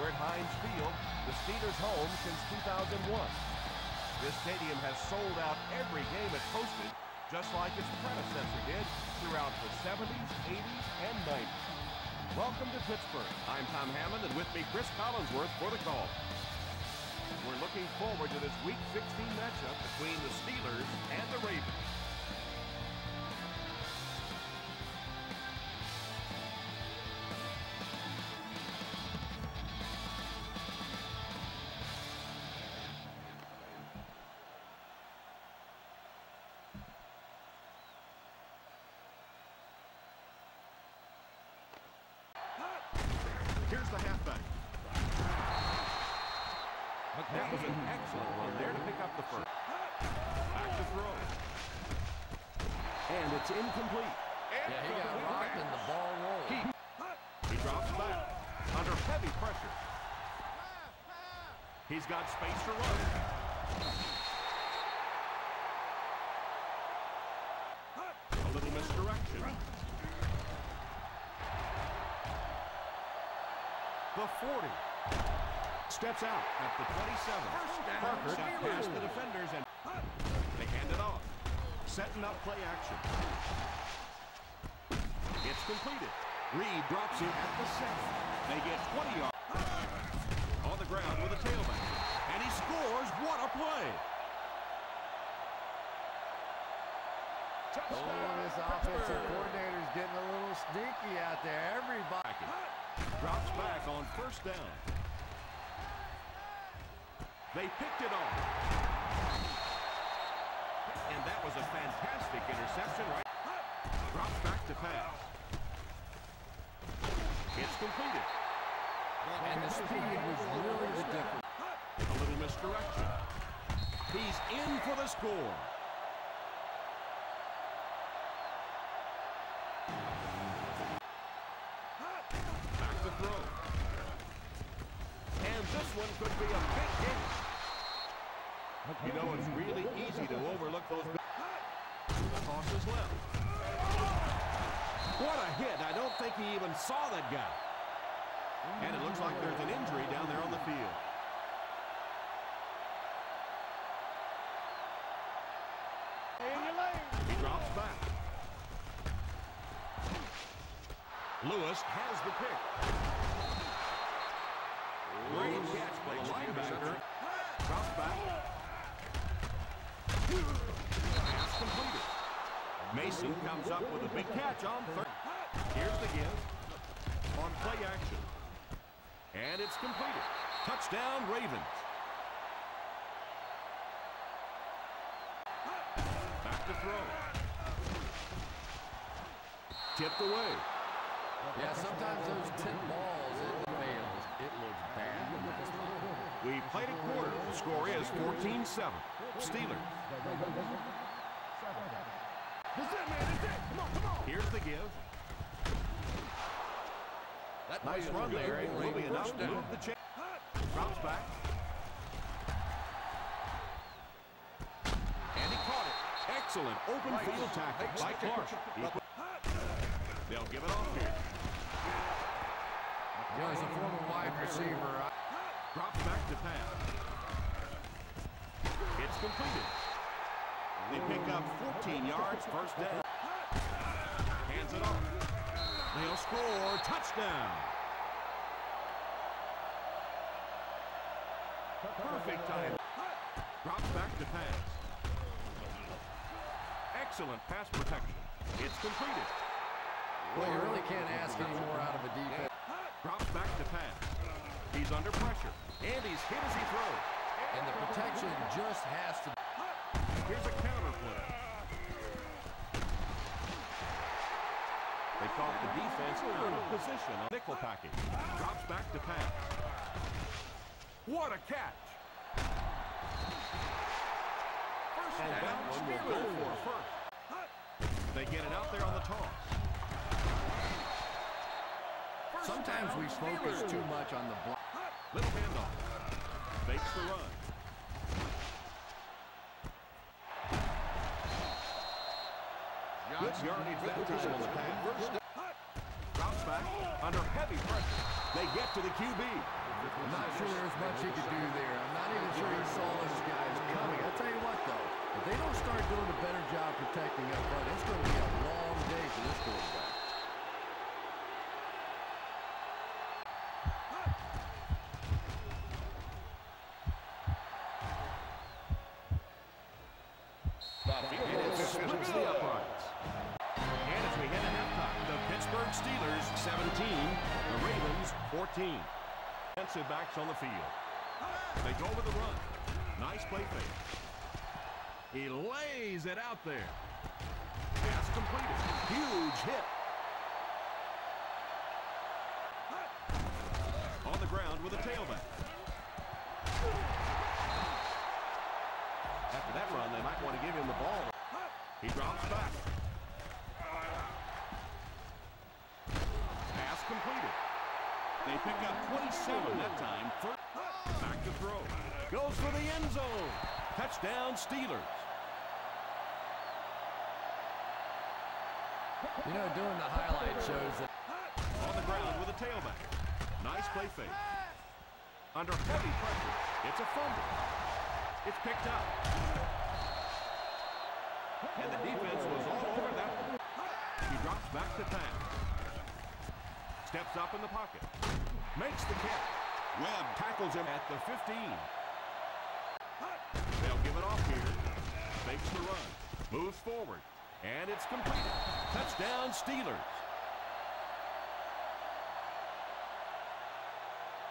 We're at Heinz Field, the Steelers' home since 2001. This stadium has sold out every game it's hosted, just like its predecessor did throughout the 70s, 80s, and 90s. Welcome to Pittsburgh. I'm Tom Hammond, and with me, Cris Collinsworth for the call. We're looking forward to this Week 16 matchup between the Steelers and the Ravens. That was an excellent run there to pick up the first. Back to throw. And it's incomplete. Yeah, he got rocked and the ball rolled. He, he drops back under heavy pressure. He's got space to run. A little misdirection. The 40. Steps out at the 27. Parker got past the defenders and they hand it off. Setting up play action. It's completed. Reed drops it at the 7. They get 20 yards. On the ground with a tailback. And he scores. What a play. Touchdown. Oh, this offensive coordinator's getting a little sneaky out there. Everybody. Drops back on first down. They picked it off. And that was a fantastic interception. Right. Drops back to pass. It's completed. And the speed was really the difference. A little misdirection. He's in for the score. Back to throw. And this one could be a big hit. You know, it's really easy to overlook those. Tosses left. What a hit. I don't think he even saw that guy. And it looks like there's an injury down there on the field. He drops back. Lewis has the pick. Great catch by the linebacker. Drops back. Pass completed. Mason comes up with a big catch on third. Here's the give. On play action. And it's completed. Touchdown, Ravens. Back to throw. Tipped away. Yeah, sometimes those tip balls, it fails. It looks bad. We played a quarter. The score is 14-7. Steelers. Here's the give. That Nice run there. It will be enough to move the chain. Drops back. And he caught it. Excellent open field tackle by Clark. He They'll give it off here. You know, as a former wide receiver, I, Drops back to pass. It's completed. They pick up 14 yards, first down. Hands it off. They'll score. Touchdown. Perfect time. Drops back to pass. Excellent pass protection. It's completed. well, you really can't ask any more out of a defense. Drops back to pass. He's under pressure. And he's hit as he throws. And the protection just has to Here's a counter play. They caught the defense out of position on nickel package. Drops back to pass. What a catch! First And that one will go for a first. They get it out there on the toss. Sometimes we focus too much on the block. Little handoff. Fakes the run. Good yardage that time on the pass. Drops under heavy pressure. They get to the QB. I'm not sure there's much he could do there. I'm not even sure he saw those guys coming. I'll tell you what, though, if they don't start doing a better job protecting up front, it's going to be a long day for this quarterback. It splits the uprights. Pittsburgh Steelers 17, the Ravens 14. Defensive backs on the field. They go with the run. Nice play fake. He lays it out there. Pass completed. Huge hit. On the ground with a tailback. After that run, they might want to give him the ball. He drops back. Pass completed. They pick up 27 that time. Back to throw. Goes for the end zone. Touchdown Steelers. You know, doing the highlight shows that On the ground with a tailback. Nice play fake. Under heavy pressure. It's a fumble. It's picked up. And the defense was all over that one. He drops back to pass. Steps up in the pocket. Makes the catch. Webb tackles him at the 15. They'll give it off here. Fakes the run. Moves forward. And it's completed. Touchdown Steelers.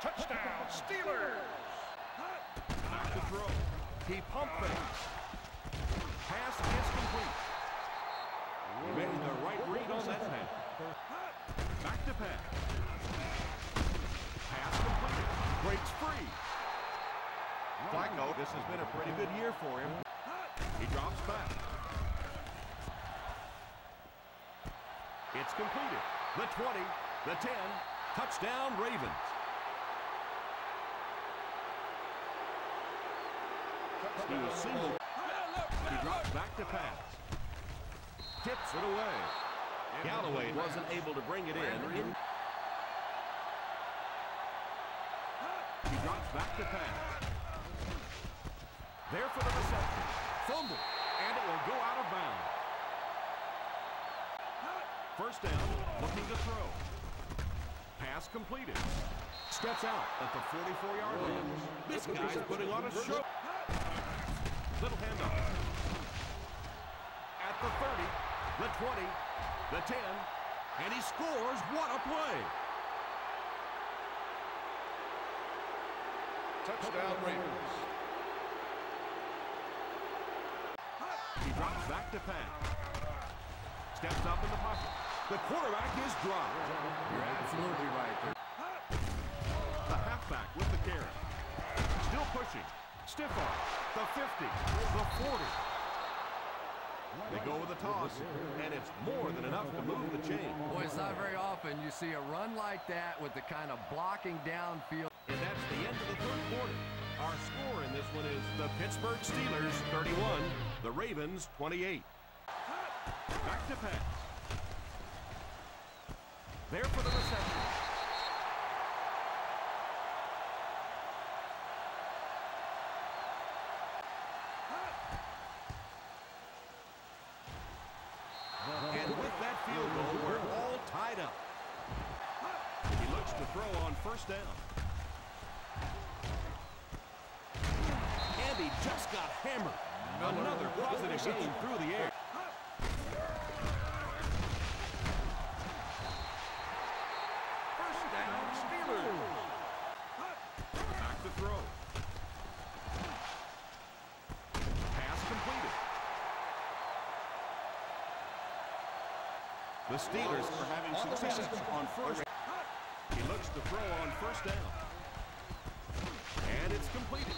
Touchdown Steelers. Back to throw. He pump fakes. Pass is complete. Made the right read on that pass. Back to pass. Breaks free. Flacco, this has been a pretty good year for him. He drops back. It's completed. The 20, the 10, touchdown Ravens. He was single. He drops back to pass. Tips it away. Galloway wasn't able to bring it in. He drops back to pass. There for the reception. Fumble. And it will go out of bounds. First down, looking to throw. Pass completed. Steps out at the 44-yard line. This guy's putting on a show. Little handoff. At the 30, the 20, the 10, and he scores. What a play. Touchdown Ravens. He drops back to pass. Steps up in the pocket. The quarterback is dropped. you're absolutely right. The halfback with the carry. Still pushing. Stiff arm. The 50. The 40. They go with a toss, and it's more than enough to move the chain. Boy, it's not very often you see a run like that with the kind of blocking downfield. That's the end of the third quarter. Our score in this one is the Pittsburgh Steelers 31, the Ravens 28. Back to pass. There for the reception. And with that field goal, we're all tied up. He looks to throw on first down. Got hammered. Another positive game through the air. First down, Steelers. Back to throw. Pass completed. The Steelers are having success on first. He looks to throw on first down. And it's completed.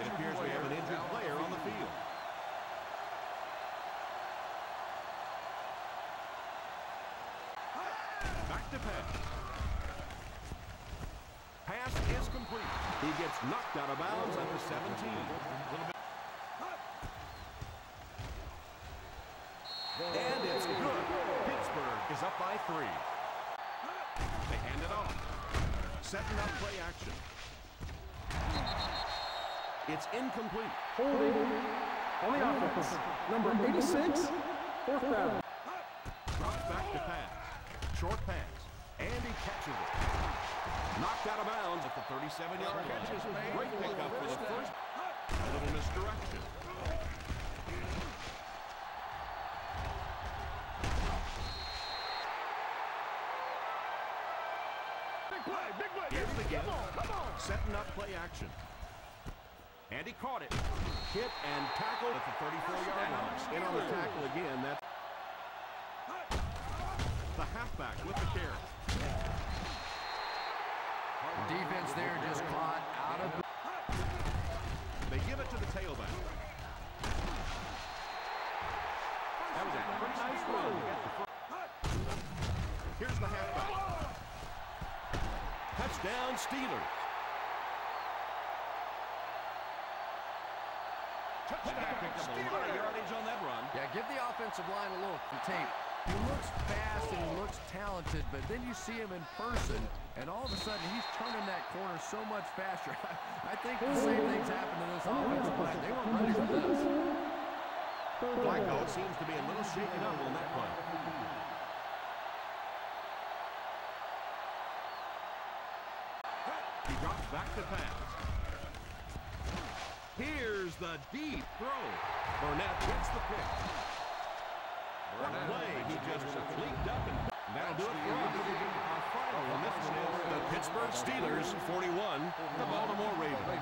It appears we have an injured player on the field. Back to pass. Pass is complete. He gets knocked out of bounds at the 17. And it's good. Pittsburgh is up by three. They hand it off. Setting up play action. It's incomplete. Holding on the offense. Number 86, fourth down. Drops back to pass. Short pass. And he catches it. Knocked out of bounds at the 37-yard line. Great pickup for the first. A little misdirection. Big play, big play. Here's the give. Come on, come on. Setting up play action. And he caught it. Hit and tackled at the 34-yard line. In on the tackle again. That's the halfback with the carry. The defense there just caught out of They give it to the tailback. That was a pretty nice run. to get the Here's the halfback. Touchdown, Steelers. Touchdown, picked up a lot of yardage on that run. Yeah, give the offensive line a look. The tape. He looks fast and he looks talented, but then you see him in person, and all of a sudden he's turning that corner so much faster. I think the same things happened to this offensive line. They weren't ready for this. Flacco seems to be a little shaken up on that play. He drops back to pass. Here's the deep throw. Burnett gets the pick. What play. He just leaped up and that'll do it for us. Oh, the Pittsburgh Steelers 41, the Baltimore Ravens 31.